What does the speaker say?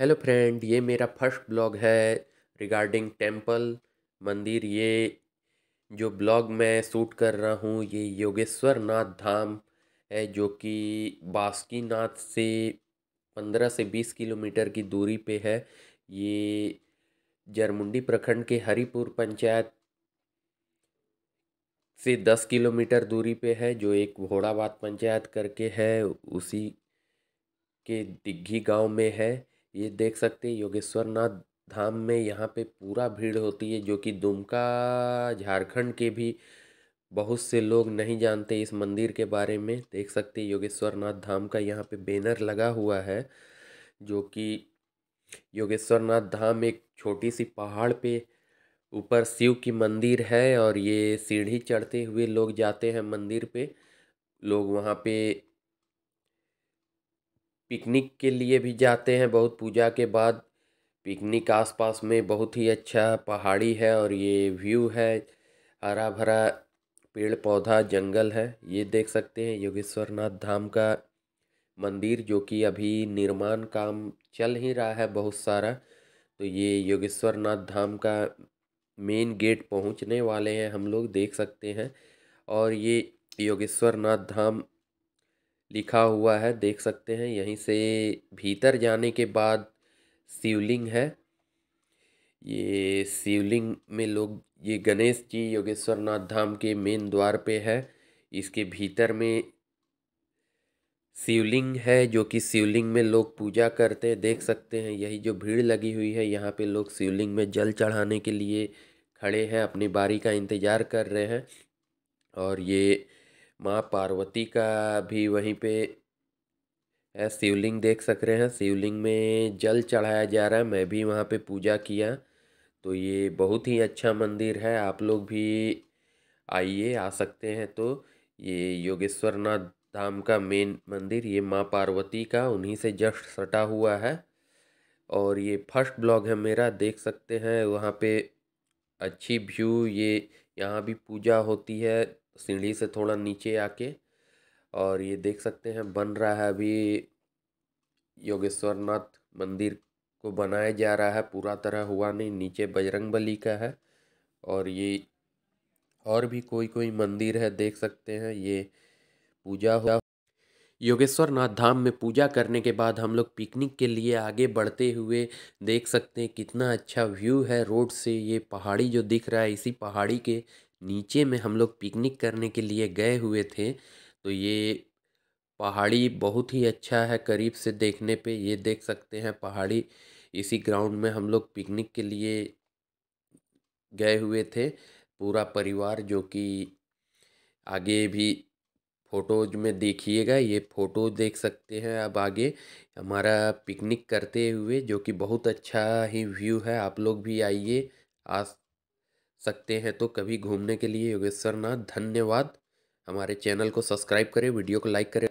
Hello friend, ये मेरा first blog है रिगार्डिंग टेंपल मंदिर। ये जो ब्लॉग मैं शूट कर रहा हूँ, ये योगेश्वर नाथ धाम है, जो कि बासुकीनाथ से पंद्रह से बीस किलोमीटर की दूरी पे है। ये जरमुंडी प्रखंड के हरिपुर पंचायत से दस किलोमीटर दूरी पे है, जो एक घोड़ाबाद पंचायत करके है, उसी के दिग्घी गाँव में है। ये देख सकते हैं योगेश्वर नाथ धाम में यहाँ पे पूरा भीड़ होती है, जो कि दुमका, झारखंड के भी बहुत से लोग नहीं जानते इस मंदिर के बारे में। देख सकते हैं योगेश्वर नाथ धाम का यहाँ पे बैनर लगा हुआ है, जो कि योगेश्वर नाथ धाम एक छोटी सी पहाड़ पे ऊपर शिव की मंदिर है, और ये सीढ़ी चढ़ते हुए लोग जाते हैं मंदिर पे। लोग वहाँ पे पिकनिक के लिए भी जाते हैं। बहुत पूजा के बाद पिकनिक आसपास में बहुत ही अच्छा पहाड़ी है और ये व्यू है। हरा भरा पेड़ पौधा जंगल है। ये देख सकते हैं योगेश्वर नाथ धाम का मंदिर जो कि अभी निर्माण काम चल ही रहा है बहुत सारा। तो ये योगेश्वर नाथ धाम का मेन गेट पहुँचने वाले हैं हम लोग देख सकते हैं। और ये योगेश्वर नाथ धाम लिखा हुआ है, देख सकते हैं। यहीं से भीतर जाने के बाद शिवलिंग है। ये शिवलिंग में लोग, ये गणेश जी योगेश्वर नाथ धाम के मेन द्वार पे है। इसके भीतर में शिवलिंग है, जो कि शिवलिंग में लोग पूजा करते हैं। देख सकते हैं, यही जो भीड़ लगी हुई है, यहाँ पे लोग शिवलिंग में जल चढ़ाने के लिए खड़े हैं, अपनी बारी का इंतज़ार कर रहे हैं। और ये माँ पार्वती का भी वहीं पे, है, शिवलिंग देख सक रहे हैं। शिवलिंग में जल चढ़ाया जा रहा है, मैं भी वहाँ पे पूजा किया। तो ये बहुत ही अच्छा मंदिर है, आप लोग भी आइए, आ सकते हैं। तो ये योगेश्वर नाथ धाम का मेन मंदिर, ये माँ पार्वती का, उन्हीं से जस्ट सटा हुआ है। और ये फ़र्स्ट ब्लॉग है मेरा, देख सकते हैं, वहाँ पे अच्छी व्यू, ये यहाँ भी पूजा होती है। सीढ़ी से थोड़ा नीचे आके और ये देख सकते हैं, बन रहा है अभी योगेश्वर नाथ मंदिर को बनाया जा रहा है, पूरा तरह हुआ नहीं, नीचे बजरंग बली का है और ये और भी कोई कोई मंदिर है, देख सकते हैं, ये पूजा हुआ योगेश्वर नाथ धाम में पूजा करने के बाद हम लोग पिकनिक के लिए आगे बढ़ते हुए देख सकते हैं, कितना अच्छा व्यू है रोड से, ये पहाड़ी जो दिख रहा है, इसी पहाड़ी के नीचे में हम लोग पिकनिक करने के लिए गए हुए थे तो ये पहाड़ी बहुत ही अच्छा है करीब से देखने पे, ये देख सकते हैं पहाड़ी। इसी ग्राउंड में हम लोग पिकनिक के लिए गए हुए थे, पूरा परिवार जो कि आगे भी फ़ोटोज में देखिएगा, ये फ़ोटो देख सकते हैं अब आगे। हमारा पिकनिक करते हुए जो कि बहुत अच्छा ही व्यू है, आप लोग भी आइए आ सकते हैं तो कभी घूमने के लिए योगेश्वर नाथ धन्यवाद। हमारे चैनल को सब्सक्राइब करें, वीडियो को लाइक करें।